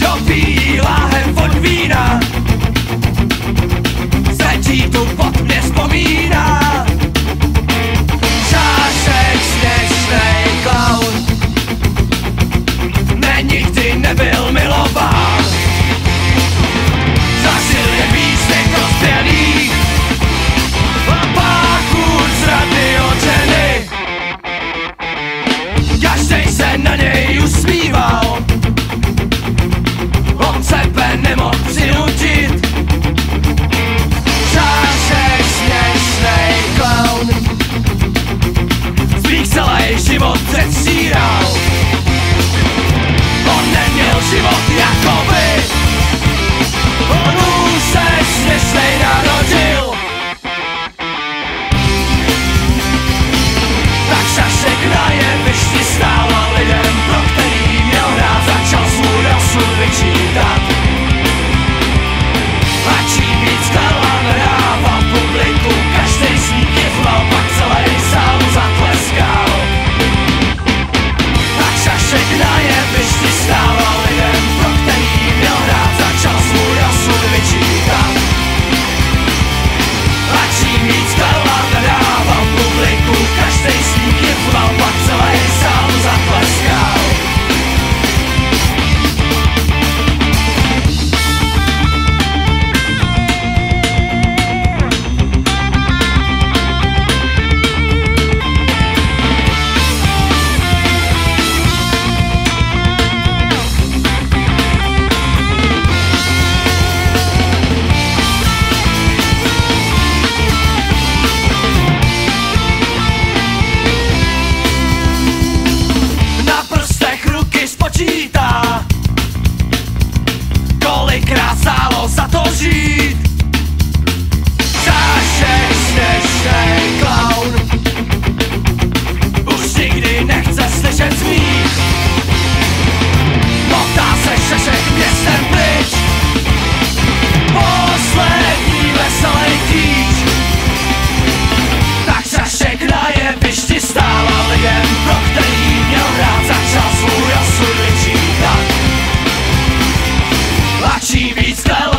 Dopíjí láhev od vína. Sečí tu pod mě vzpomíná se na něj usmíval. On sebe nemohl It's.